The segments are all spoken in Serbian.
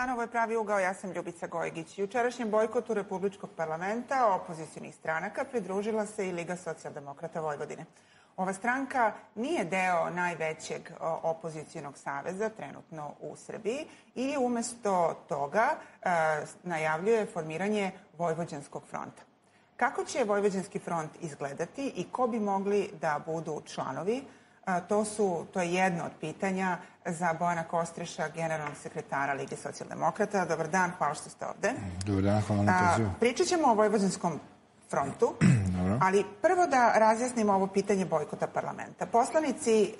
Dan, ovo je pravi ugao, ja sam Ljubica Gojgić. Jučerašnjem bojkotu Republičkog parlamenta opozicijnih stranaka pridružila se i Liga socijaldemokrata Vojvodine. Ova stranka nije deo najvećeg opozicijonog saveza trenutno u Srbiji i umesto toga e, najavljuje formiranje Vojvođanskog fronta. Kako će Vojvođanski front izgledati i ko bi mogli da budu članovi To, su, to je jedno od pitanja za Bojana Kostreša, generalnog sekretara Lige socijaldemokrata. Dobar dan, hvala što ste ovde. Dobar dan, hvala na pozivu. Pričat ćemo o Vojvođanskom frontu, Dobro. ali prvo da razjasnimo ovo pitanje bojkota parlamenta. Poslanici,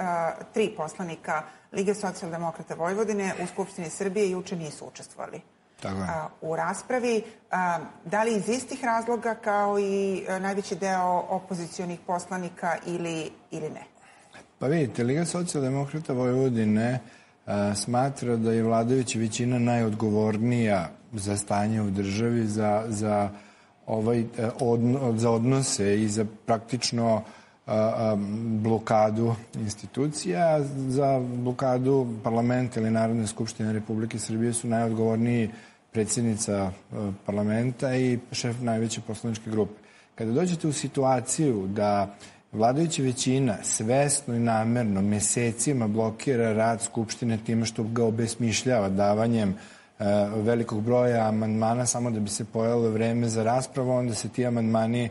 tri poslanika Lige socijaldemokrata Vojvodine u Skupštini Srbije juče nisu učestvovali Tako je. u raspravi. Da li iz istih razloga kao i najveći deo opozicijonih poslanika ili, ili ne? Pa vidite, Liga socijaldemokrata Vojvodine a, smatra da je vladajuća većina najodgovornija za stanje u državi, za, za, ovaj, odno, za odnose i za praktično a, blokadu institucija. Za blokadu parlamenta ili Narodne skupštine Republike Srbije su najodgovorniji predsjednica parlamenta i šef najveće poslaničke grupe. Kada dođete u situaciju da Vladajuća većina svesno i namerno mesecima blokira rad Skupštine time što ga obesmišljava davanjem e, velikog broja amandmana samo da bi se pojelo vreme za raspravu, onda se ti amandmani e,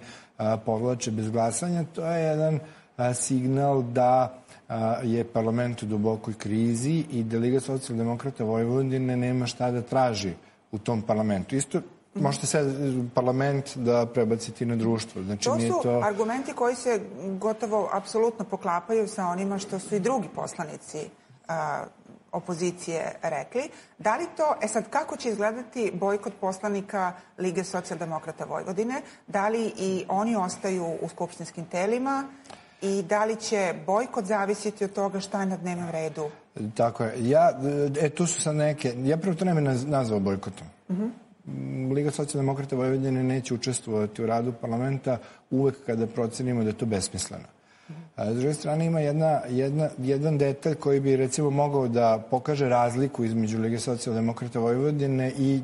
povlače bez glasanja. To je jedan e, signal da je parlament u dubokoj krizi i da Liga socijaldemokrata Vojvodine nema šta da traži u tom parlamentu. Isto možete se parlament da prebaciti na društvo. Znači, to su to... argumenti koji se gotovo apsolutno poklapaju sa onima što su i drugi poslanici a, opozicije rekli. Da li to, e sad, kako će izgledati bojkot poslanika Lige socijaldemokrata Vojvodine? Da li i oni ostaju u skupštinskim telima? I da li će bojkot zavisiti od toga šta je na dnevnom redu? Tako je. Ja, e, tu su sad neke, ja prvo to ne bi nazvao bojkotom. Uh mhm. -huh. Liga socijaldemokrata Vojvodine neće učestvovati u radu parlamenta uvek kada procenimo da je to besmisleno. A, s druge strane ima jedna, jedna, jedan detalj koji bi recimo mogao da pokaže razliku između Lige socijaldemokrata Vojvodine i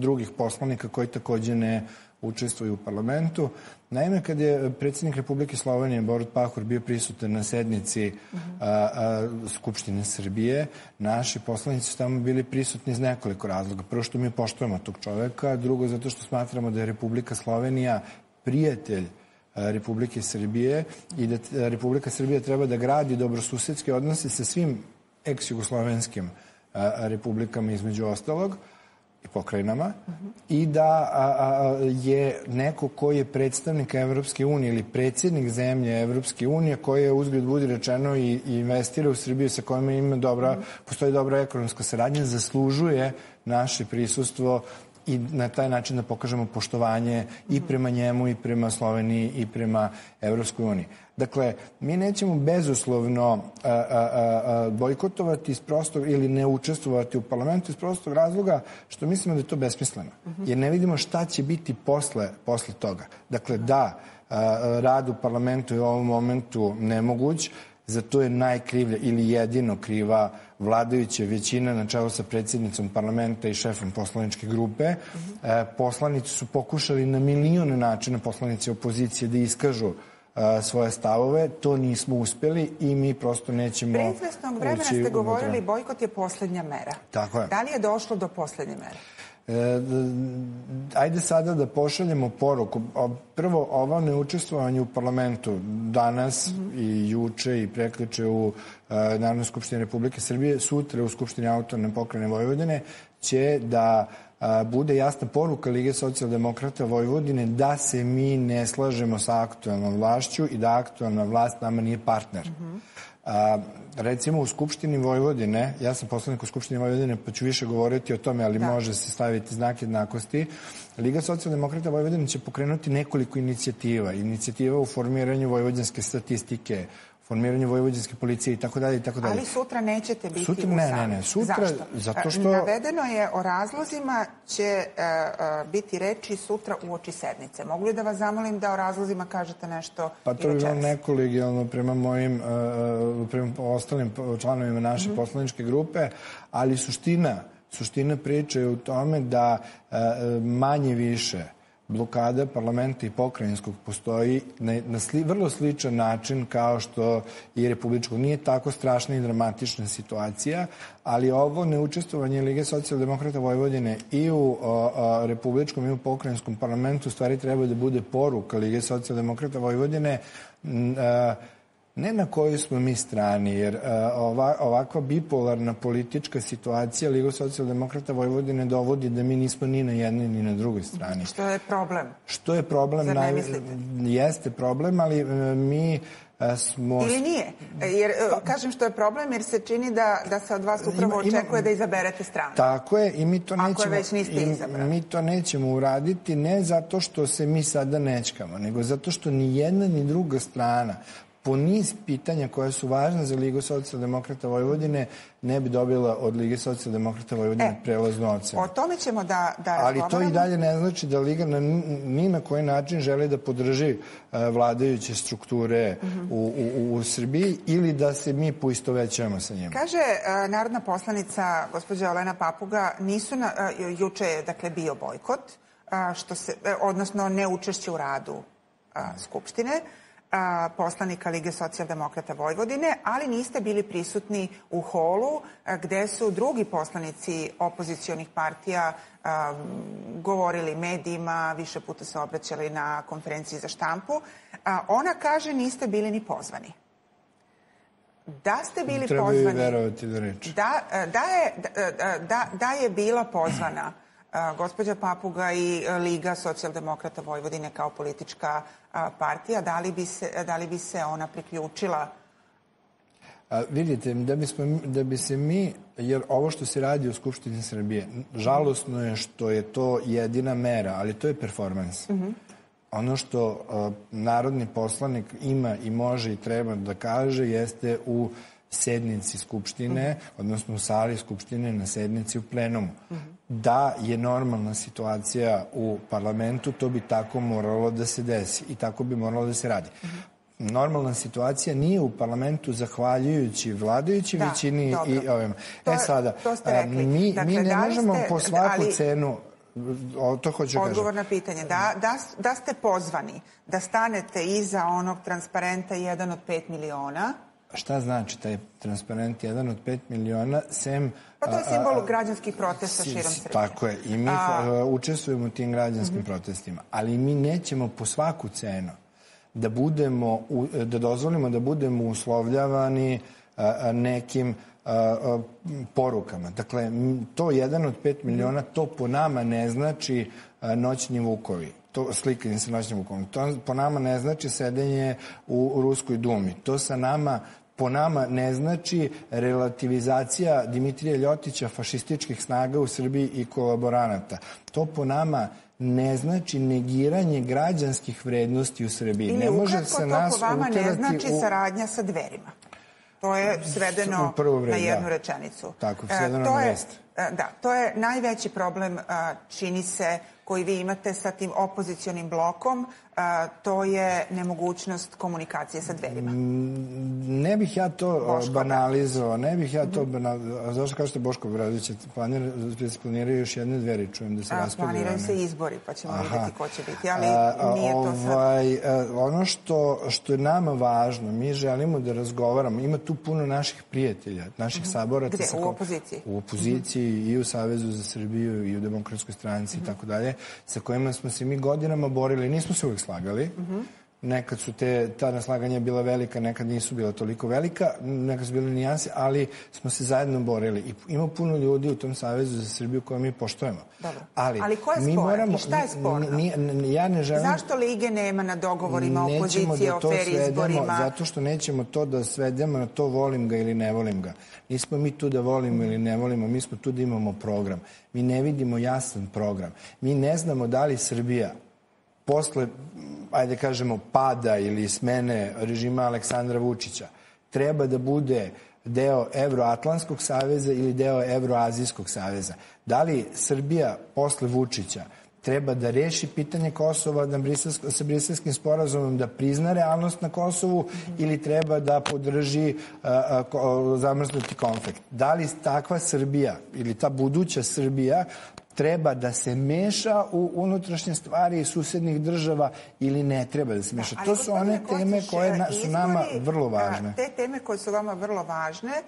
drugih poslanika koji takođe ne učestvuju u parlamentu. Naime, kad je predsjednik Republike Slovenije Borut Pahor bio prisutan na sednici a, a, Skupštine Srbije, naši poslanici su tamo bili prisutni iz nekoliko razloga. Prvo što mi poštujemo tog čoveka, drugo zato što smatramo da je Republika Slovenija prijatelj Republike Srbije i da Republika Srbija treba da gradi dobrosusedske odnose sa svim ex-jugoslovenskim republikama između ostalog pokrajinama i da a, a, je neko koji je predstavnik Evropske unije ili predsjednik zemlje Evropske unije koji je uzgled budi rečeno i, i investira u Srbiju sa kojima ima dobra, postoji dobra ekonomska saradnja, zaslužuje naše prisustvo i na taj način da pokažemo poštovanje i prema njemu i prema Sloveniji i prema Evropskoj uniji. Dakle, mi nećemo bezuslovno a, a, a, bojkotovati iz prostog ili ne učestvovati u parlamentu iz prostog razloga što mislimo da je to besmisleno. Jer ne vidimo šta će biti posle, posle toga. Dakle, da, rad u parlamentu je u ovom momentu nemoguć, za to je najkrivlja ili jedino kriva vladajuća većina na čelu sa predsjednicom parlamenta i šefom poslaničke grupe. -hmm. Poslanici su pokušali na milijone načina poslanici opozicije da iskažu svoje stavove. To nismo uspeli i mi prosto nećemo... Pre izvesnog vremena ste govorili bojkot je poslednja mera. Tako je. Da li je došlo do poslednje mere? E, ajde sada da pošaljemo poruku. Prvo, ovo neučestvovanje u parlamentu danas mm -hmm. i juče i prekliče u e, Narodnoj skupštini Republike Srbije, sutra u Skupštini autorne pokrajine Vojvodine, će da a, bude jasna poruka Lige socijaldemokrata Vojvodine da se mi ne slažemo sa aktualnom vlašću i da aktualna vlast nama nije partner. Mm -hmm. A, recimo u Skupštini Vojvodine, ja sam poslanik u Skupštini Vojvodine, pa ću više govoriti o tome, ali da. može se staviti znak jednakosti. Liga socijaldemokrata Vojvodine će pokrenuti nekoliko inicijativa. Inicijativa u formiranju vojvođanske statistike, formiranju vojvođanske policije i tako dalje i tako dalje. Ali sutra nećete biti sutra, u ne, ne, ne, sutra, Zašto? Zato što... Navedeno je o razlozima će uh, uh, biti reči sutra u oči sednice. Mogu li da vas zamolim da o razlozima kažete nešto Pa to je bilo nekolegijalno prema mojim, uh, prema ostalim članovima naše mm -hmm. poslaničke grupe, ali suština Suština priče je u tome da e, manje više blokada parlamenta i pokrajinskog postoji na, na sli, vrlo sličan način kao što i republičkog. Nije tako strašna i dramatična situacija, ali ovo neučestvovanje Lige socijaldemokrata Vojvodine i u republičkom i u pokrajinskom parlamentu stvari treba da bude poruka Lige socijaldemokrata Vojvodine a, ne na kojoj smo mi strani, jer uh, ova, ovakva bipolarna politička situacija Ligo socijaldemokrata Vojvodine dovodi da mi nismo ni na jednoj ni na drugoj strani. Što je problem? Što je problem? Zar ne mislite? Jeste problem, ali uh, mi smo... Ili nije? Jer, kažem što je problem, jer se čini da, da se od vas upravo ima, očekuje ima, da izaberete stranu. Tako je, i mi to Ako nećemo... je već niste izabrali. Mi to nećemo uraditi, ne zato što se mi sada nećkamo, nego zato što ni jedna ni druga strana po niz pitanja koja su važna za Ligu socijaldemokrata Vojvodine ne bi dobila od Lige socijaldemokrata Vojvodine e, prelaznu ocenu. O tome ćemo da, da Ali to i dalje ne znači da Liga na, ni na koji način želi da podrži uh, vladajuće strukture uh -huh. u, u, u Srbiji ili da se mi poistovećujemo sa njima. Kaže uh, narodna poslanica gospođa Olena Papuga, nisu na, uh, juče je dakle bio bojkot, uh, što se, uh, odnosno neučešće u radu uh, Skupštine a, poslanika Lige socijaldemokrata Vojvodine, ali niste bili prisutni u holu a, gde su drugi poslanici opozicionih partija a, govorili medijima, više puta se obraćali na konferenciji za štampu. A, ona kaže niste bili ni pozvani. Da ste bili Treba pozvani... Treba verovati da reč. Da, da, je, da, da, da je bila pozvana gospođa Papuga i Liga socijaldemokrata Vojvodine kao politička partija, da li bi se, da li bi se ona priključila A, vidite, da, bismo, da bi se mi, jer ovo što se radi u Skupštini Srbije, žalosno je što je to jedina mera, ali to je performans. Mm -hmm. Ono što a, narodni poslanik ima i može i treba da kaže jeste u sednici Skupštine, odnosno u sali Skupštine na sednici u plenumu. Da je normalna situacija u parlamentu, to bi tako moralo da se desi i tako bi moralo da se radi. Normalna situacija nije u parlamentu zahvaljujući vladajući da, većini dobro. i ovim. To, e sada, to ste rekli. mi, dakle, mi ne da možemo ste, po svaku ali, cenu o, to hoću Odgovor kažem. na pitanje. Da, da, da ste pozvani da stanete iza onog transparenta 1 od 5 miliona, Šta znači taj transparent, jedan od 5 miliona, sem... Pa to je simbol građanskih protesta širom Srbije. Tako je. I mi a... učestvujemo u tim građanskim mm -hmm. protestima. Ali mi nećemo po svaku cenu da budemo, da dozvolimo da budemo uslovljavani nekim porukama. Dakle, to jedan od 5 miliona, to po nama ne znači noćni vukovi to slikanje sa noćnim vukovom. To po nama ne znači sedenje u Ruskoj dumi. To sa nama po nama ne znači relativizacija Dimitrija Ljotića fašističkih snaga u Srbiji i kolaboranata. To po nama ne znači negiranje građanskih vrednosti u Srbiji. Ili ne može se nas to po vama ne znači u... saradnja sa dverima. To je svedeno vred, na jednu da. rečenicu. Tako, svedeno e, na vest. Da, to je najveći problem, čini se, koji vi imate sa tim opozicijonim blokom, to je nemogućnost komunikacije sa dverima. Mm, ne bih ja to Boško banalizovao, ne bih ja to banalizovao. Zašto kažete Boško Bradović, planira, da se planiraju još jedne dveri, čujem da se raspravljaju. Planiraju se izbori, pa ćemo Aha. vidjeti ko će biti, ali a, nije to sad. Ovaj, ono što, što je nama važno, mi želimo da razgovaramo, ima tu puno naših prijatelja, naših mm -hmm. saboraca. Gde? U opoziciji? U opoziciji mm -hmm. i u Savezu za Srbiju i u Demokratskoj stranci i tako dalje sa kojima smo se mi godinama borili. Nismo se uvek slagali. Mm -hmm. Nekad su te, ta naslaganja bila velika, nekad nisu bila toliko velika, nekad su bile nijanse, ali smo se zajedno borili. I ima puno ljudi u tom Savezu za Srbiju koje mi poštojemo. Dobro. Ali, ali ko je mi moramo, I šta je sporno? Ni, ni, ja ne želim... Zašto Lige nema na dogovorima opozicije da o fair izborima? Zato što nećemo to da svedemo na to volim ga ili ne volim ga. Nismo mi tu da volimo ili ne volimo, mi smo tu da imamo program. Mi ne vidimo jasan program. Mi ne znamo da li Srbija posle, ajde kažemo, pada ili smene režima Aleksandra Vučića treba da bude deo Evroatlantskog saveza ili deo Evroazijskog saveza. Da li Srbija posle Vučića treba da reši pitanje Kosova da briselsk, sa briselskim sporazumom da prizna realnost na Kosovu ili treba da podrži a, a, zamrznuti konflikt. Da li takva Srbija ili ta buduća Srbija treba da se meša u unutrašnje stvari susednih država ili ne treba da se meša. Da, to su one teme koje na, su nama vrlo važne. Te teme koje su vama vrlo važne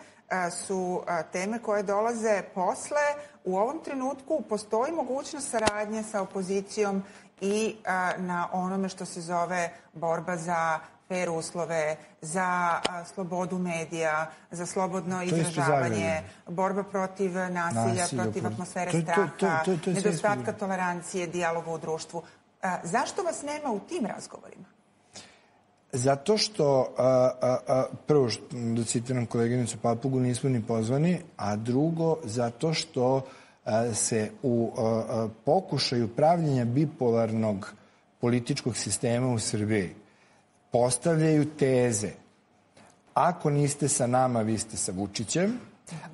su teme koje dolaze posle. U ovom trenutku postoji mogućnost saradnje sa opozicijom i na onome što se zove borba za fer uslove, za slobodu medija, za slobodno izražavanje, borba protiv nasilja, Nasilje, protiv atmosfere to, straha, nedostatka tolerancije, dijaloga u društvu. Zašto vas nema u tim razgovorima? Zato što, a, a, a, prvo, što, da citiram koleginicu Papugu, nismo ni pozvani, a drugo, zato što a, se u a, a, pokušaju pravljenja bipolarnog političkog sistema u Srbiji postavljaju teze. Ako niste sa nama, vi ste sa Vučićem,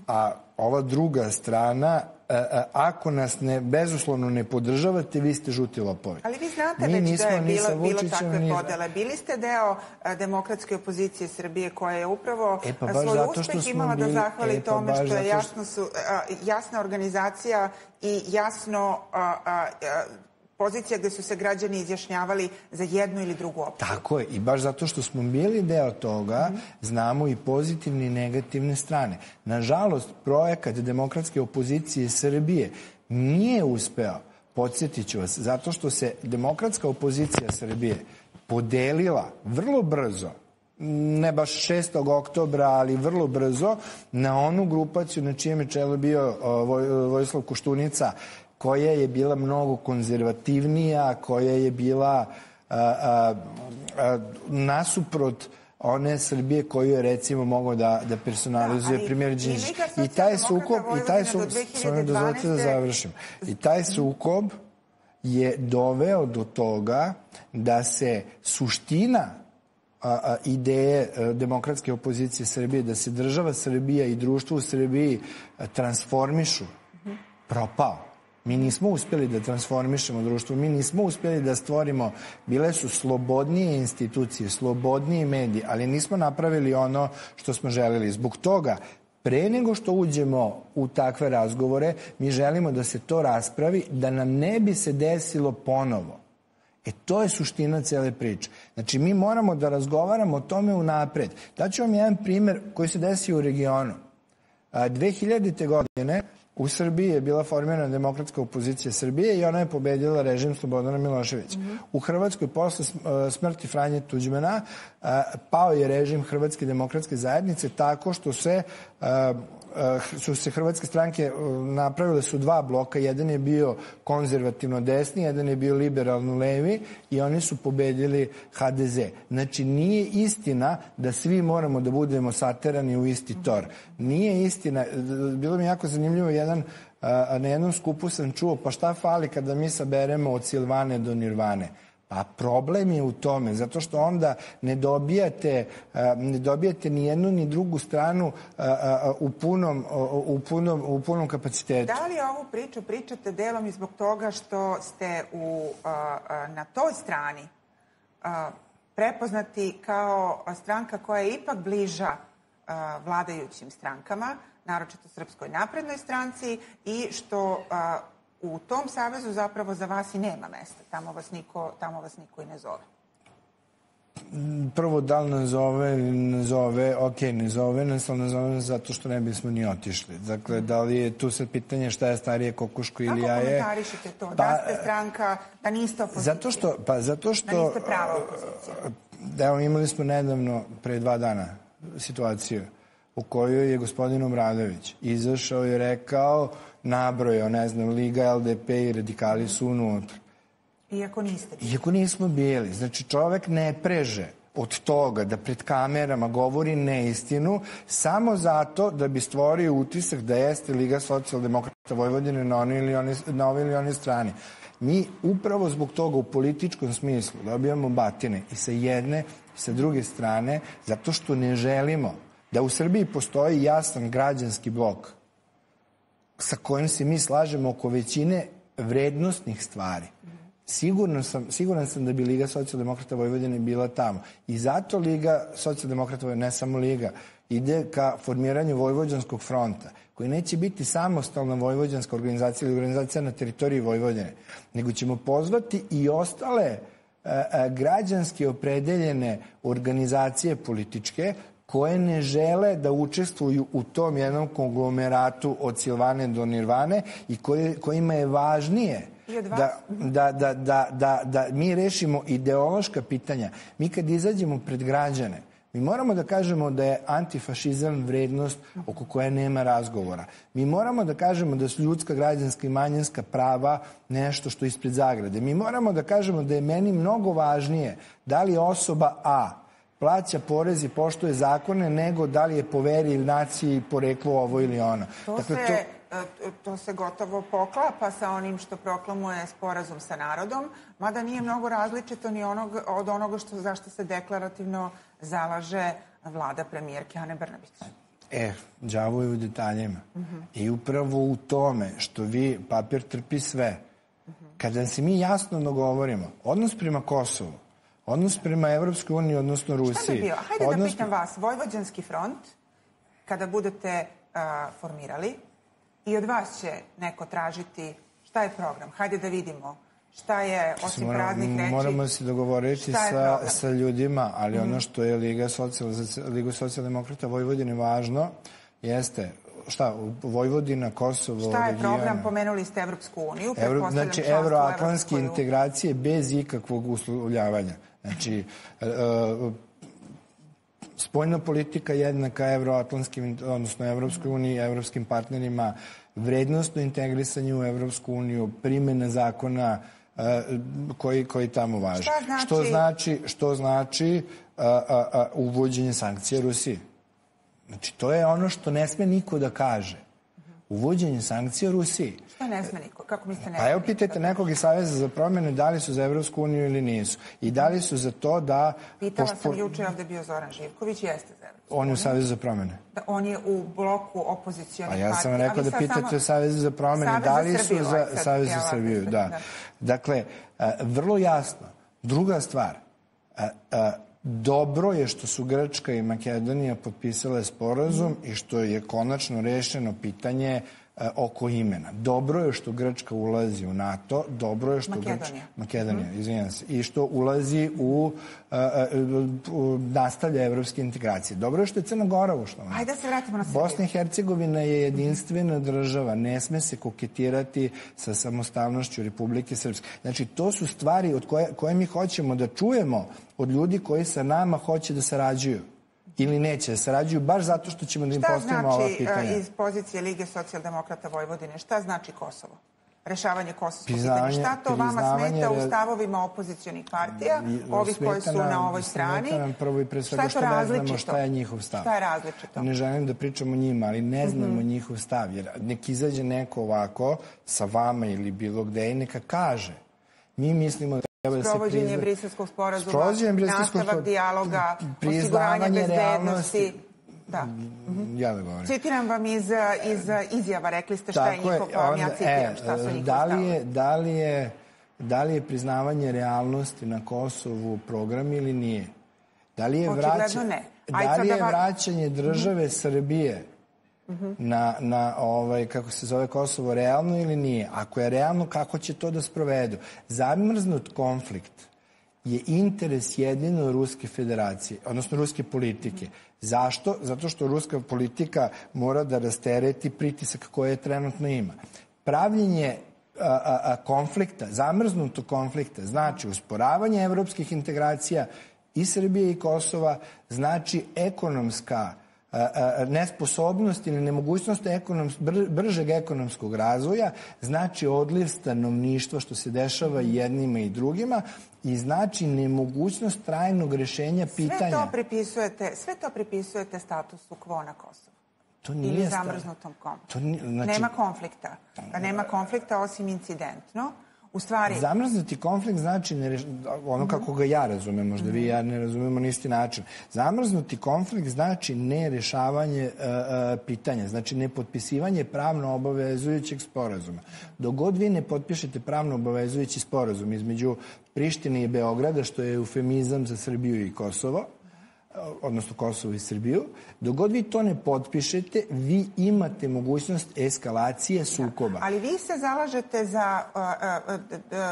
a ova druga strana E, e, ako nas ne, bezuslovno ne podržavate, vi ste žuti lopovi. Ali vi znate Mi već da je bilo, bilo takve ni... podele. Bili ste deo a, e, demokratske opozicije Srbije koja je upravo e, pa svoj uspeh imala da bili, da zahvali e, pa tome što je jasno su, a, jasna organizacija i jasno a, a, pozicija gde su se građani izjašnjavali za jednu ili drugu opciju. Tako je, i baš zato što smo bili deo toga, mm -hmm. znamo i pozitivne i negativne strane. Nažalost, projekat demokratske opozicije Srbije nije uspeo, podsjetit ću vas, zato što se demokratska opozicija Srbije podelila vrlo brzo ne baš 6. oktobra, ali vrlo brzo, na onu grupaciju na čijem je čelu bio Vojislav Koštunica, koja je bila mnogo konzervativnija, koja je bila a, a, a, nasuprot one Srbije koju je recimo mogao da, da personalizuje da, primjer Đinđić. I taj sukob, i taj sukob, samo dozvolite da završim, i taj sukob je doveo do toga da se suština a, a, ideje a, demokratske opozicije Srbije, da se država Srbija i društvo u Srbiji a, transformišu, propao. Mi nismo uspjeli da transformišemo društvo, mi nismo uspjeli da stvorimo, bile su slobodnije institucije, slobodniji mediji, ali nismo napravili ono što smo želeli. Zbog toga, pre nego što uđemo u takve razgovore, mi želimo da se to raspravi, da nam ne bi se desilo ponovo. E to je suština cele priče. Znači mi moramo da razgovaramo o tome unapred. Daću vam jedan primer koji se desio u regionu. 2000. godine U Srbiji je bila formirana demokratska opozicija Srbije i ona je pobedila režim Slobodana Miloševića. Mm -hmm. U Hrvatskoj posle e, smrti Franje Tuđmana e, pao je režim Hrvatske demokratske zajednice tako što se e, su se hrvatske stranke eh, napravile su dva bloka, jedan je bio konzervativno desni, jedan je bio liberalno levi i oni su pobedili HDZ. Znači nije istina da svi moramo da budemo saterani u isti tor. Nije istina, bilo mi jako zanimljivo jedan eh, na jednom skupu sam čuo pa šta fali kada mi saberemo od Silvane do Nirvane Pa problem je u tome, zato što onda ne dobijate, ne dobijate ni jednu ni drugu stranu u punom, u punom, u punom kapacitetu. Da li ovu priču pričate delom i zbog toga što ste u, na toj strani prepoznati kao stranka koja je ipak bliža vladajućim strankama, naročito Srpskoj naprednoj stranci i što u tom savezu zapravo za vas i nema mesta. Tamo vas niko, tamo vas niko i ne zove. Prvo, da li nas zove ili ne zove, ok, ne zove nas, ali ne zove nas zato što ne bismo ni otišli. Dakle, da li je tu sad pitanje šta je starije kokuško ili jaje? Kako komentarišete to? Pa, da ste stranka, da niste opozicija? Zato što, pa zato što... Da niste prava opozicija? Evo, imali smo nedavno, pre dva dana, situaciju u kojoj je gospodin Obradović izašao i rekao nabrojao, ne znam, Liga, LDP i radikali su unutra. Iako niste bili. Iako nismo bili. Znači, čovek ne preže od toga da pred kamerama govori neistinu samo zato da bi stvorio utisak da jeste Liga socijaldemokrata Vojvodine na, one ili one, na ove ili one strane. Mi upravo zbog toga u političkom smislu dobijamo batine i sa jedne i sa druge strane zato što ne želimo da u Srbiji postoji jasan građanski blok sa kojim se mi slažemo oko većine vrednostnih stvari, Sigurno sam, siguran sam da bi Liga socijaldemokrata Vojvodine bila tamo. I zato Liga socijaldemokrata Vojvodine, ne samo Liga, ide ka formiranju Vojvođanskog fronta, koji neće biti samostalna vojvođanska organizacija ili organizacija na teritoriji Vojvodine, nego ćemo pozvati i ostale e, e, građanski opredeljene organizacije političke koje ne žele da učestvuju u tom jednom konglomeratu od Silvane do Nirvane i koje, kojima je važnije da, da, da, da, da, da mi rešimo ideološka pitanja. Mi kad izađemo pred građane, Mi moramo da kažemo da je antifašizam vrednost oko koje nema razgovora. Mi moramo da kažemo da su ljudska, građanska i manjinska prava nešto što je ispred zagrade. Mi moramo da kažemo da je meni mnogo važnije da li osoba A plaća porez i poštuje zakone nego da li je po veri ili naciji poreklo ovo ili ono. To dakle, se... To E, to se gotovo poklapa sa onim što proklamuje sporazum sa narodom, mada nije mnogo različito ni onog, od onoga što, zašto se deklarativno zalaže vlada premijerke Ane Brnabić. E, džavo je u detaljima. Uh -huh. I upravo u tome što vi, papir trpi sve. Uh -huh. Kada se mi jasno dogovorimo, odnos prema Kosovu, odnos prema Evropskoj uniji, odnosno Rusiji... Šta bi bio? Hajde da odnos... da pitam vas, Vojvođanski front, kada budete uh, formirali, i od vas će neko tražiti šta je program. Hajde da vidimo šta je, osim Mora, praznih reči, Moramo se dogovoriti sa, sa ljudima, ali mm. ono što je Liga, socijal, Liga socijaldemokrata Vojvodine važno jeste šta, Vojvodina, Kosovo, Šta je region, program? Pomenuli ste Evropsku uniju. Evro, znači, evroatlantske integracije bez ikakvog uslovljavanja. Znači, uh, spoljna politika jednaka evroatlantskim, odnosno Evropskoj uniji, evropskim partnerima, vrednostno integrisanje u Evropsku uniju, primjena zakona uh, koji, koji tamo važe. Šta znači? Što znači, što znači uh, uh, uvođenje sankcija Rusiji. Znači, to je ono što ne sme niko da kaže uvođenje sankcija Rusiji. Šta ne sme niko? Kako mislite ne Pa evo pitajte nekog iz Saveza za promjene da li su za Evropsku uniju ili nisu. I da li su za to da... Pitala pošto... sam juče ovde bio Zoran Živković, jeste za Evropsku On je u Savezu za promjene. Da, on je u bloku opozicijalnih partija. A ja sam rekao da pitate samo... Savezu za promjene, da li su za Savez za Srbiju. Da. da. Dakle, vrlo jasno. Druga stvar, Dobro je što su Grčka i Makedonija potpisale sporazum i što je konačno rešeno pitanje E, oko imena. Dobro je što Grčka ulazi u NATO, dobro je što Makedonija. Grčka, Makedonija, mm. izvinjam se, i što ulazi u, uh, uh, nastavlja evropske integracije. Dobro je što je Crna Gora ušla. Ajde da se vratimo na Srbiju. Bosna i Hercegovina je jedinstvena država, ne sme se koketirati sa samostalnošću Republike Srpske. Znači, to su stvari od koje, koje mi hoćemo da čujemo od ljudi koji sa nama hoće da sarađuju ili neće da sarađuju, baš zato što ćemo da im postavimo ova pitanja. Šta znači iz pozicije Lige socijaldemokrata Vojvodine, šta znači Kosovo? rešavanje kosovskog pitanja. Šta to vama smeta u stavovima opozicijonih partija, ovih koji su nam, na ovoj strani? Smeta nam prvo i pre svega što ne znamo šta je njihov stav. Šta je različito? Ne želim da pričamo o njima, ali ne znamo mm -hmm. njihov stav. Jer nek izađe neko ovako sa vama ili bilo gde i neka kaže. Mi mislimo da treba da se Sprovođenje briselskog sporazuma, nastavak dijaloga, osiguranje bezbednosti. Da. Mm Ja da govorim. Citiram vam iz, iz izjava, rekli ste šta Tako je njihov program, ja citiram e, šta su njihov da li je, da li je da li je priznavanje realnosti na Kosovu program ili nije? Da li je, vraća, ne. da li je vraćanje države -hmm. Srbije na, na ovaj, kako se zove Kosovo realno ili nije. Ako je realno, kako će to da sprovedu? Zamrznut konflikt je interes jedino Ruske federacije, odnosno ruske politike. Zašto? Zato što ruska politika mora da rastereti pritisak koje trenutno ima. Pravljenje a, a, konflikta, zamrznutog konflikta, znači usporavanje evropskih integracija i Srbije i Kosova, znači ekonomska nesposobnost ili nemogućnost ekonoms, bržeg ekonomskog razvoja znači odliv stanovništva što se dešava jednima i drugima i znači nemogućnost trajnog rešenja pitanja. Sve to pripisujete, sve to pripisujete statusu quo na Kosovu. To nije ili zamrznutom kom. To nije, znači... Nema konflikta. Da nema konflikta osim incidentno U stvari... Zamrznuti konflikt znači ne ono kako ga ja razumem, možda vi i ja ne razumemo na isti način. Zamrznuti konflikt znači ne rešavanje uh, uh, pitanja, znači ne potpisivanje pravno obavezujućeg sporazuma. Dok god vi ne potpišete pravno obavezujući sporazum između Prištine i Beograda, što je eufemizam za Srbiju i Kosovo, odnosno Kosovo i Srbiju, dok god vi to ne potpišete, vi imate mogućnost eskalacije sukoba. Da, ali vi se zalažete za uh, uh,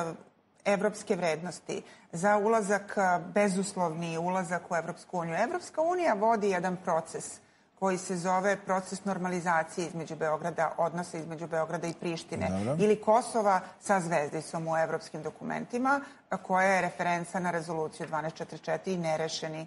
uh, evropske vrednosti, za ulazak bezuslovni ulazak u Evropsku uniju. Evropska unija vodi jedan proces koji se zove proces normalizacije između Beograda, odnosa između Beograda i Prištine Dobro. ili Kosova sa zvezdicom u evropskim dokumentima, koja je referenca na rezoluciju 1244 i nerešeni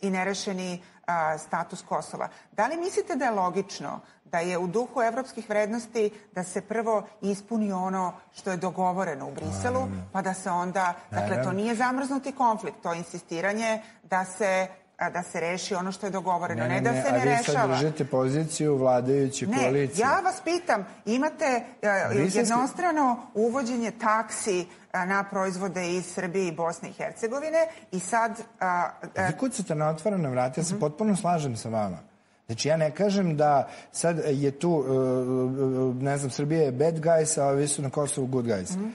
i nerešeni a, status Kosova. Da li mislite da je logično da je u duhu evropskih vrednosti da se prvo ispuni ono što je dogovoreno u Briselu, pa da se onda, dakle to nije zamrznuti konflikt, to je insistiranje da se da se reši ono što je dogovoreno, ne, ne, ne da se ne, ne rešava. A vi sad držite poziciju vladajuće ne, koalicije. Ja vas pitam, imate uh, jednostrano uvođenje taksi na proizvode iz Srbije i Bosne i Hercegovine i sad... A, a... Vi kucate na otvorena vrata, ja se mhm. potpuno slažem sa vama. Znači, ja ne kažem da sad je tu, uh, uh, ne znam, Srbija je bad guys, a ovi su na Kosovu good guys. Mm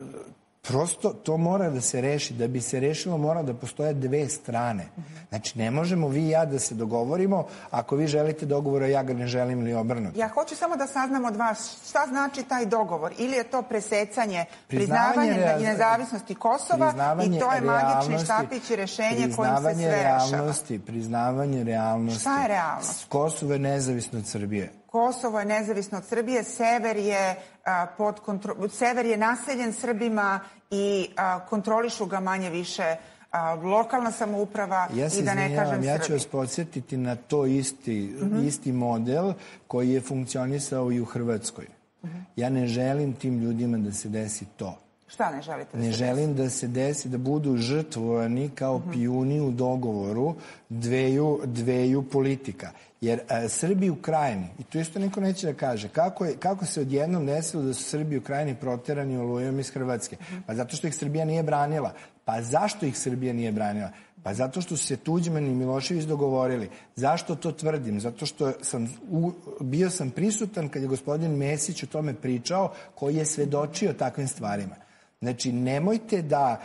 -hmm. Prosto to mora da se reši. Da bi se rešilo mora da postoje dve strane. Znači ne možemo vi i ja da se dogovorimo ako vi želite dogovor, a ja ga ne želim ili obrnuti. Ja hoću samo da saznam od vas šta znači taj dogovor. Ili je to presecanje, priznavanje, priznavanje nezavisnosti Kosova i to je magični štapić i rešenje kojim se sve rešava. Priznavanje realnosti. Šta je realnost? Kosovo je nezavisno od Srbije. Kosovo je nezavisno od Srbije, sever je, a, pod kontro... sever je naseljen Srbima i a, kontrolišu ga manje više a, lokalna samouprava ja i da ne kažem Ja ću vas podsjetiti na to isti, mm -hmm. isti model koji je funkcionisao i u Hrvatskoj. Mm -hmm. Ja ne želim tim ljudima da se desi to. Šta ne želite da ne se želim da se desi da budu žrtvovani kao -hmm. pijuni u dogovoru dveju, dveju politika. Jer a, Srbi u krajini, i tu isto niko neće da kaže, kako, je, kako se odjednom desilo da su Srbi u krajini proterani olujom iz Hrvatske? Pa zato što ih Srbija nije branila. Pa zašto ih Srbija nije branila? Pa zato što su se Tuđman i Milošević dogovorili. Zašto to tvrdim? Zato što sam u, bio sam prisutan kad je gospodin Mesić o tome pričao, koji je svedočio takvim stvarima. Znači, nemojte da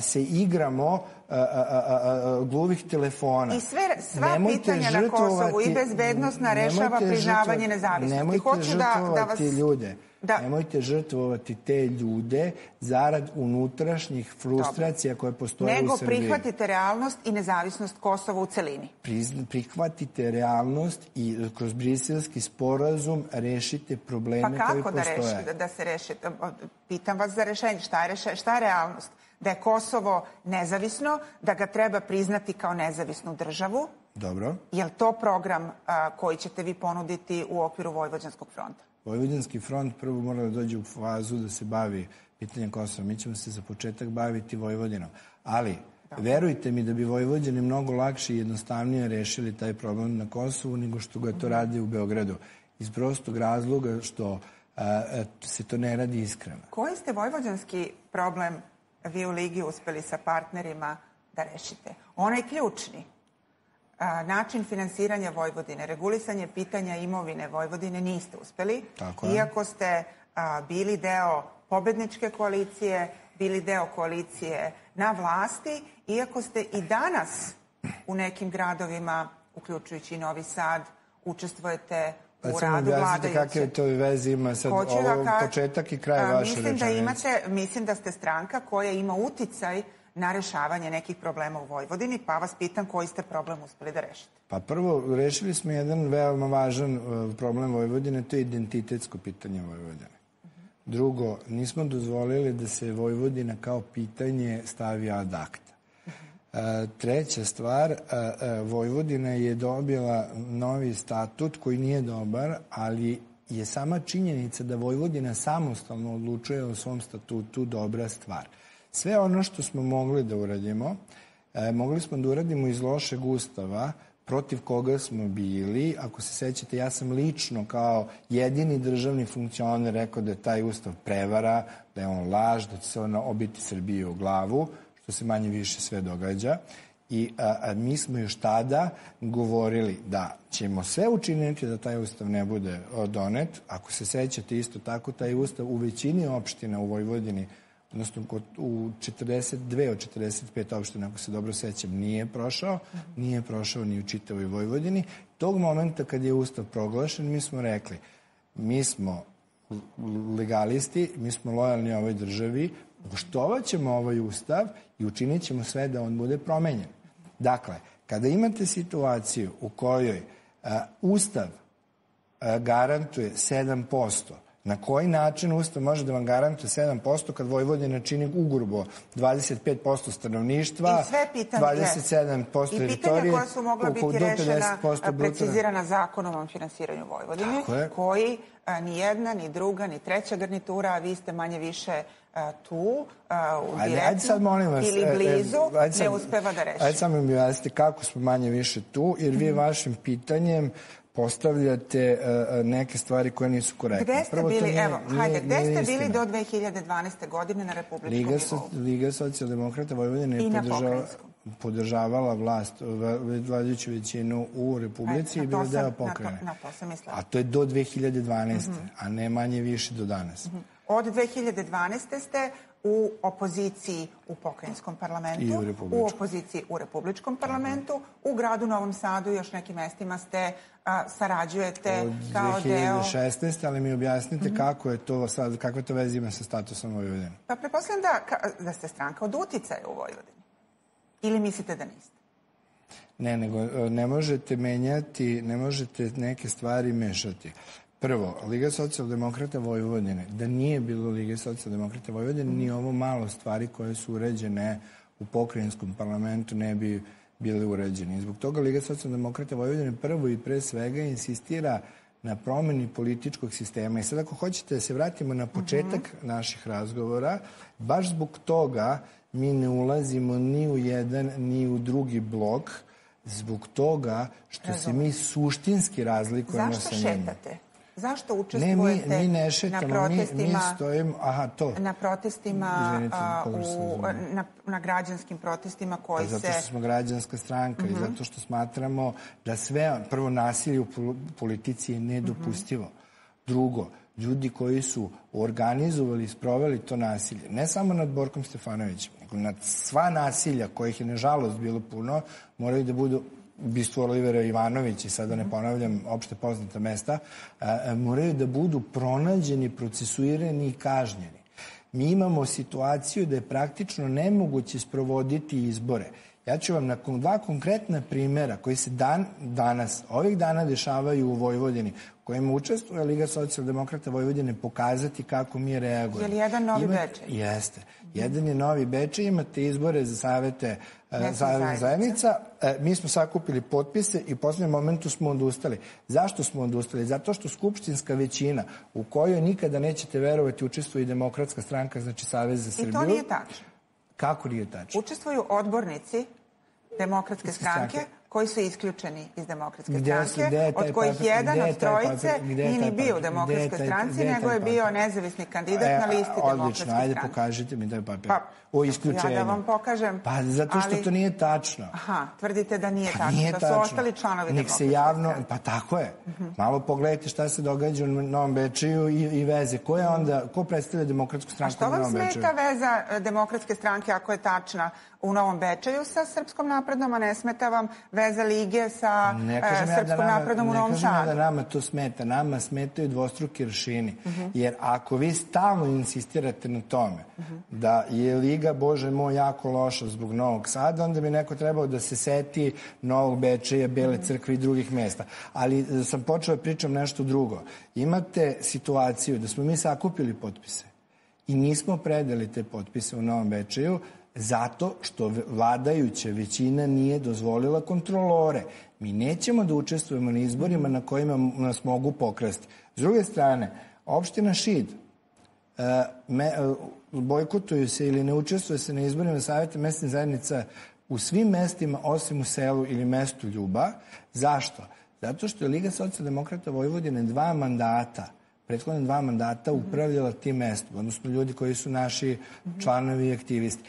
se igramo a, a, a, gluvih telefona. I sve, sva nemojte pitanja na Kosovu i bezbednostna rešava priznavanje nezavisnosti. Nemojte Hoću žrtvovati da, da vas... ljude. Da. Nemojte žrtvovati te ljude zarad unutrašnjih frustracija Dobre. koje postoje Nego u Srbiji. Nego prihvatite realnost i nezavisnost Kosova u celini. Priz, prihvatite realnost i kroz briselski sporazum rešite probleme pa koji postoje. Pa kako da, reši, da, da se reši? Pitam vas za rešenje. Šta je, reše, šta je realnost? Da je Kosovo nezavisno, da ga treba priznati kao nezavisnu državu. Dobro. Je li to program a, koji ćete vi ponuditi u okviru Vojvođanskog fronta? Vojvodinski front prvo mora da dođe u fazu da se bavi pitanjem Kosova. Mi ćemo se za početak baviti Vojvodinom. Ali, da. verujte mi da bi Vojvođani mnogo lakše i jednostavnije rešili taj problem na Kosovu nego što ga to radi u Beogradu. Iz prostog razloga što a, a, se to ne radi iskreno. Koji ste vojvođanski problem vi u Ligi uspeli sa partnerima da rešite? Onaj ključni, način finansiranja Vojvodine, regulisanje pitanja imovine Vojvodine niste uspeli, Tako je. iako ste bili deo pobedničke koalicije, bili deo koalicije na vlasti, iako ste i danas u nekim gradovima, uključujući Novi Sad, učestvujete pa u radu vladajuće. kakve to veze ima sad Hoću da ovo da ka... početak i kraj vaše mislim? Da imate, mislim da ste stranka koja ima uticaj na rešavanje nekih problema u Vojvodini, pa vas pitam koji ste problem uspeli da rešite. Pa prvo, rešili smo jedan veoma važan uh, problem Vojvodine, to je identitetsko pitanje Vojvodine. Drugo, nismo dozvolili da se Vojvodina kao pitanje stavi ad acta. Treća stvar, uh, Vojvodina je dobila novi statut koji nije dobar, ali je sama činjenica da Vojvodina samostalno odlučuje o svom statutu dobra stvar. Sve ono što smo mogli da uradimo, e, mogli smo da uradimo iz lošeg ustava, protiv koga smo bili. Ako se sećate, ja sam lično kao jedini državni funkcioner rekao da je taj ustav prevara, da je on laž, da će se ona obiti Srbiju u glavu, što se manje više sve događa. I a, a, mi smo još tada govorili da ćemo sve učiniti da taj ustav ne bude donet. Ako se sećate isto tako, taj ustav u većini opština u Vojvodini odnosno u 42 od 45 opština, ako se dobro sećam, nije prošao, nije prošao ni u čitavoj Vojvodini. Tog momenta kad je ustav proglašen, mi smo rekli, mi smo legalisti, mi smo lojalni ovoj državi, poštovat ćemo ovaj ustav i učinit ćemo sve da on bude promenjen. Dakle, kada imate situaciju u kojoj a, ustav a, garantuje 7%, Na koji način Ustav može da vam garantuje 7% kad Vojvodina čini ugrubo 25% stanovništva, I sve pitanje, 27% teritorije, I pitanja koja su mogla biti rešena, precizirana zakonom o finansiranju Vojvodine, koji ni jedna, ni druga, ni treća garnitura, a vi ste manje više tu, u ajde, ajde sad, molim vas, ili e, blizu, e, ajde sad, ne uspeva da reši. Ajde samo mi objasnite kako smo manje više tu, jer vi -hmm. vašim pitanjem postavljate uh, neke stvari koje nisu korektne. Gde ste Prvo, bili, nije, evo, nije, hajde, gde ste bili do 2012. godine na republičkom Liga, nivou? Liga socijaldemokrata Vojvodine je podržava, podržavala vlast, vladajuću većinu u Republici e, i bila deo pokrajine. Na to, na to sam mislila. A to je do 2012. Mm -hmm. a ne manje više do danas. Mm -hmm. Od 2012. ste u opoziciji u pokrajinskom parlamentu, u, u opoziciji u republičkom parlamentu, u gradu Novom Sadu i još nekim mestima ste a, sarađujete Od kao 2016, deo... 2016, ali mi objasnite mm -hmm. kako je to sad, kakve to veze ima sa statusom Vojvodine? Pa preposledam da, da ste stranka od uticaja u Vojvodini. Ili mislite da niste? Ne, nego e, ne možete menjati, ne možete neke stvari mešati. Prvo, Liga socijaldemokrata Vojvodine, da nije bilo Lige socijaldemokrata Vojvodine, ni ovo malo stvari koje su uređene u pokrajinskom parlamentu ne bi bile uređene. zbog toga Liga socijaldemokrata Vojvodine prvo i pre svega insistira na promeni političkog sistema. I sad ako hoćete da se vratimo na početak mhm. -huh. naših razgovora, baš zbog toga mi ne ulazimo ni u jedan ni u drugi blok, zbog toga što se mi suštinski razlikujemo Zašto sa njima. Zašto šetate? Zašto učestvujete ne, mi, mi ne šetamo, na protestima, mi, mi stojimo, aha, to. Na protestima, Izvinite, a, u, na, na građanskim protestima koji pa se... Zato što smo građanska stranka uh -huh. i mhm. zato što smatramo da sve, prvo nasilje u politici je nedopustivo. Uh mhm. -huh. Drugo, ljudi koji su organizovali i sproveli to nasilje, ne samo nad Borkom Stefanovićem, nego nad sva nasilja, kojih je nažalost bilo puno, moraju da budu ubistvo Olivera Ivanović i sada ne ponavljam opšte poznata mesta, moraju da budu pronađeni, procesuirani i kažnjeni. Mi imamo situaciju da je praktično nemoguće sprovoditi izbore. Ja ću vam nakon dva konkretna primjera koji se dan, danas, ovih dana dešavaju u Vojvodini, kojima učestvuje Liga socijaldemokrata Vojvodine, pokazati kako mi reagujemo. Je li jedan novi Imate, Bečej? Jeste. Jedan je novi Bečej, imate izbore za savete zajednica. zajednica. E, mi smo sakupili potpise i u poslednjem momentu smo odustali. Zašto smo odustali? Zato što skupštinska većina u kojoj nikada nećete verovati učestvuje i demokratska stranka, znači Savez za Srbiju. I to nije tačno. Kako nije tačno? Učestvuju odbornici demokratske stranke, koji su isključeni iz demokratske gde stranke, od kojih papir, jedan od trojice nije ni bio u demokratskoj stranci, nego je bio nezavisni kandidat e, na listi demokratske stranke. Odlično, ajde pokažite mi taj papir. Pa, o isključenju. Ja da vam pokažem. Pa zato što ali... to nije tačno. Aha, tvrdite da nije pa tačno, nije da su ostali članovi Nek se javno, pa tako je. Uh -huh. Malo pogledajte šta se događa u Novom Bečiju i, i veze. Ko je onda, ko predstavlja demokratsku stranku u Novom Bečiju? A što vam smeta veza e, demokratske stranke ako je tačna u Novom Bečaju sa Srpskom naprednom, a ne smeta vam veza Lige sa e, Srpskom ja da naprednom u Novom Sadu? Ne kažem ja da nama to smeta. Nama smetaju dvostruki ršini. Uh -huh. Jer ako vi stalno insistirate na tome uh -huh. da je Liga, Bože moj, jako loša zbog Novog Sada, onda bi neko trebao da se seti Novog Bečaja, Bele crkve i drugih mesta. Ali e, sam počeo da pričam nešto drugo. Imate situaciju da smo mi sakupili potpise i nismo predali te potpise u Novom Bečaju zato što vladajuća većina nije dozvolila kontrolore. Mi nećemo da učestvujemo na izborima na kojima nas mogu pokrasti. S druge strane, opština Šid e, bojkotuju se ili ne učestvuje se na izborima savjeta mesnih zajednica u svim mestima osim u selu ili mestu Ljuba. Zašto? Zato što je Liga socijaldemokrata Vojvodine dva mandata prethodne dva mandata upravljala tim mestom, odnosno ljudi koji su naši članovi i aktivisti.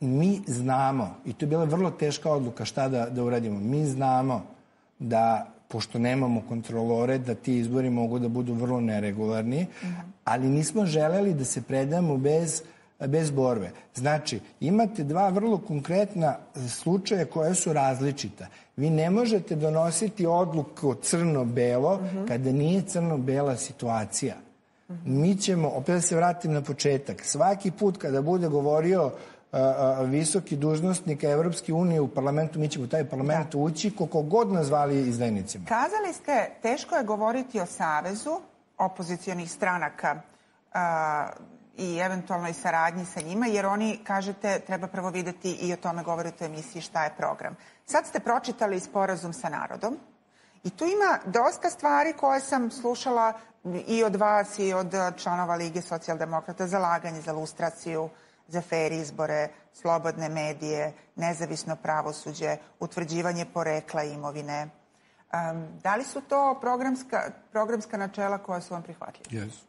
Mi znamo, i to je bila vrlo teška odluka šta da, da uradimo, mi znamo da pošto nemamo kontrolore, da ti izbori mogu da budu vrlo neregularni, ali nismo želeli da se predamo bez bez borbe. Znači, imate dva vrlo konkretna slučaja koja su različita. Vi ne možete donositi odluku crno-belo uh -huh. kada nije crno-bela situacija. Mi ćemo, opet da se vratim na početak, svaki put kada bude govorio visoki dužnostnik Evropske unije u parlamentu, mi ćemo u taj parlament da. ući, koliko god nazvali izdajnicima. Kazali ste, teško je govoriti o savezu opozicijonih stranaka a, i eventualnoj saradnji sa njima, jer oni, kažete, treba prvo videti i o tome govorite u emisiji šta je program. Sad ste pročitali sporazum sa narodom i tu ima dosta stvari koje sam slušala i od vas i od članova Lige socijaldemokrata, zalaganje za lustraciju, za fair izbore, slobodne medije, nezavisno pravosuđe, utvrđivanje porekla imovine. Um, da li su to programska, programska načela koja su vam prihvatljiva? Jesu.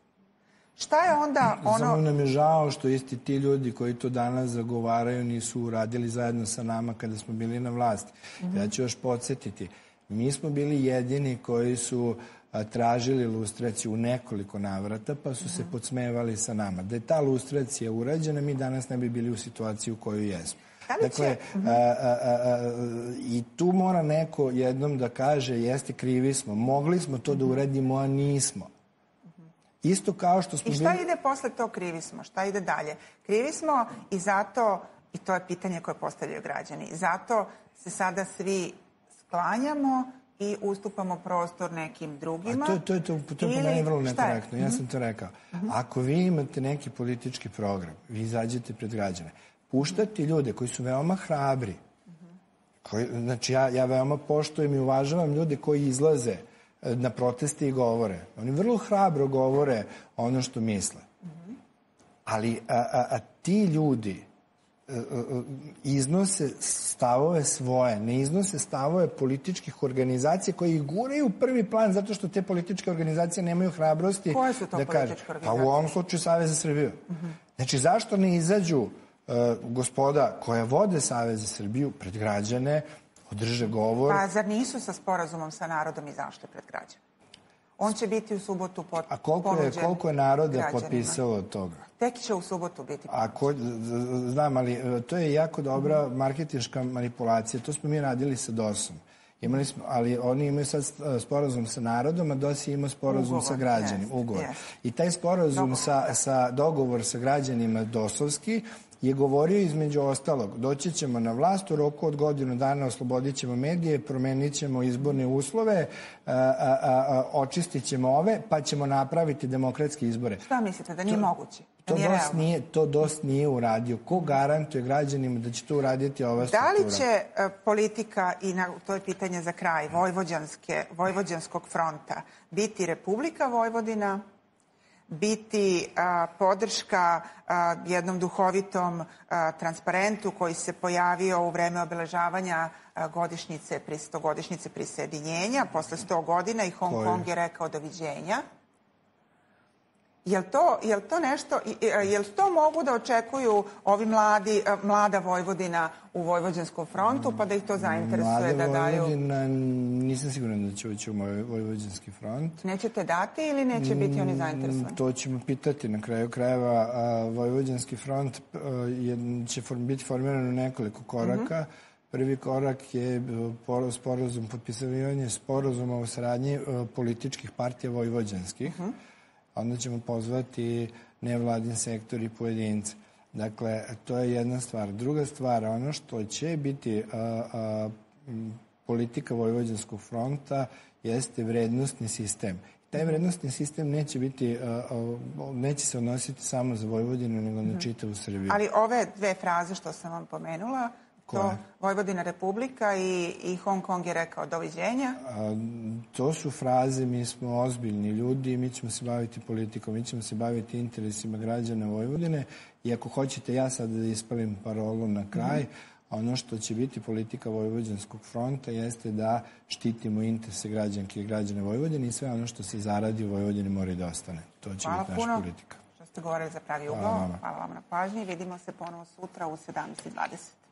Šta je onda ono... Samo nam je žao što isti ti ljudi koji to danas zagovaraju nisu uradili zajedno sa nama kada smo bili na vlasti. Mm -hmm. Ja ću još podsjetiti. Mi smo bili jedini koji su a, tražili lustraciju u nekoliko navrata, pa su se podsmevali sa nama. Da je ta lustracija urađena, mi danas ne bi bili u situaciji u kojoj jesmo. Da dakle, a, a, a, i tu mora neko jednom da kaže jeste krivi smo, mogli smo to da uradimo, a nismo. Isto kao što smo... I šta bili... ide posle to krivi smo? Šta ide dalje? Krivi smo i zato, i to je pitanje koje postavljaju građani, zato se sada svi sklanjamo i ustupamo prostor nekim drugima. A to, to, to, to, to Ili, po meni vrlo nekorektno, ja sam to rekao. Mhm. Ako vi imate neki politički program, vi izađete pred građane, puštati ljude koji su veoma hrabri, mhm. koji, znači ja, ja veoma poštujem i uvažavam ljude koji izlaze na proteste i govore. Oni vrlo hrabro govore ono što misle. Ali a, a, a ti ljudi e, e, iznose stavove svoje, ne iznose stavove političkih organizacija koji ih guraju u prvi plan zato što te političke organizacije nemaju hrabrosti Koje su to da kažu. Pa u ovom slučaju Savez za Srbiju. Uh -huh. Znači, zašto ne izađu uh, gospoda koja vode Savez za Srbiju pred građane, održe govor. Pa zar nisu sa sporazumom sa narodom izašli pred građane? On će biti u subotu pot, A koliko je, koliko je naroda potpisalo od toga? Tek će u subotu biti A ko, znam, ali e, to je jako dobra mm. marketinška manipulacija. To smo mi radili sa DOS-om. Imali smo, ali oni imaju sad e, sporazum sa narodom, a DOS je imao sporazum ugovor, sa građanima, yes, ugovor. Yes. I taj sporazum dogovor, sa, sa dogovor sa građanima DOS-ovski je govorio između ostalog, doći ćemo na vlast, u roku od godinu dana oslobodit ćemo medije, promenit ćemo izborne uslove, a, a, a, očistit ćemo ove, pa ćemo napraviti demokratske izbore. Šta mislite, da nije to, moguće? Da to, nije DOS nije, to DOS nije uradio. Ko garantuje građanima da će to uraditi ova struktura? Da li će uh, politika, i na, to je pitanje za kraj, Vojvođanske, Vojvođanskog fronta, biti Republika Vojvodina, biti a, podrška a, jednom duhovitom a, transparentu koji se pojavio u vreme obeležavanja godišnjice, 100 godišnjice prisjedinjenja, posle 100 godina i Hong Kong je rekao doviđenja. Jel to, jel to nešto, jel to mogu da očekuju ovi mladi, mlada Vojvodina u Vojvođanskom frontu, pa da ih to zainteresuje Mlada da daju... Vojvodina, nisam siguran da će ući u moj Vojvođanski front. Nećete dati ili neće biti oni zainteresovani? To ćemo pitati na kraju krajeva. Vojvođanski front je, će biti formiran u nekoliko koraka. Mm -hmm. Prvi korak je sporazum, potpisavanje sporazuma o saradnji političkih partija vojvođanskih. Mm -hmm onda ćemo pozvati nevladin sektor i pojedince. Dakle, to je jedna stvar. Druga stvar, ono što će biti a, a, politika Vojvođanskog fronta jeste vrednostni sistem. Taj vrednostni sistem neće biti, a, a, neće se odnositi samo za Vojvodinu, nego na mhm. čitavu Srbiju. Ali ove dve fraze što sam vam pomenula, To Vojvodina Republika i, i Hong Kong je rekao doviđenja? A, to su fraze, mi smo ozbiljni ljudi mi ćemo se baviti politikom, mi ćemo se baviti interesima građana Vojvodine i ako hoćete ja sad da ispalim parolu na kraj, mm -hmm. ono što će biti politika Vojvođanskog fronta jeste da štitimo interese građanke i građane Vojvodine i sve ono što se zaradi u Vojvodini mora i da ostane. To će Hvala biti naša puno politika. što ste govorili za pravi ugao. Hvala. Hvala vam na pažnji. Vidimo se ponovo sutra u 17.20.